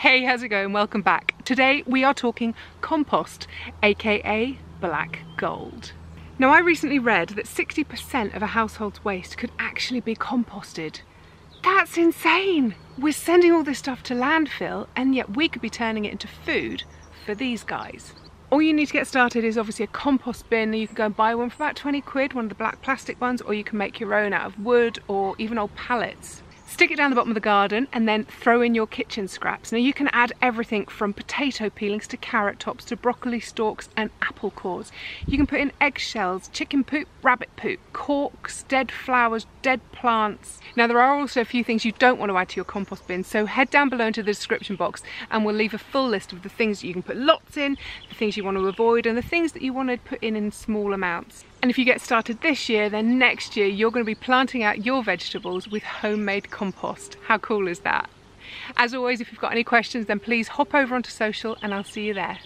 Hey, how's it going? Welcome back. Today we are talking compost, aka black gold. Now I recently read that 60% of a household's waste could actually be composted. That's insane! We're sending all this stuff to landfill and yet we could be turning it into food for these guys. All you need to get started is obviously a compost bin. You can go and buy one for about 20 quid, one of the black plastic ones, or you can make your own out of wood or even old pallets. Stick it down the bottom of the garden and then throw in your kitchen scraps. Now you can add everything from potato peelings to carrot tops to broccoli stalks and apple cores. You can put in eggshells, chicken poop, rabbit poop, corks, dead flowers, dead plants. Now there are also a few things you don't want to add to your compost bin so head down below into the description box and we'll leave a full list of the things that you can put lots in, the things you want to avoid and the things that you want to put in in small amounts. And if you get started this year, then next year you're going to be planting out your vegetables with homemade compost. How cool is that? As always, if you've got any questions, then please hop over onto social and I'll see you there.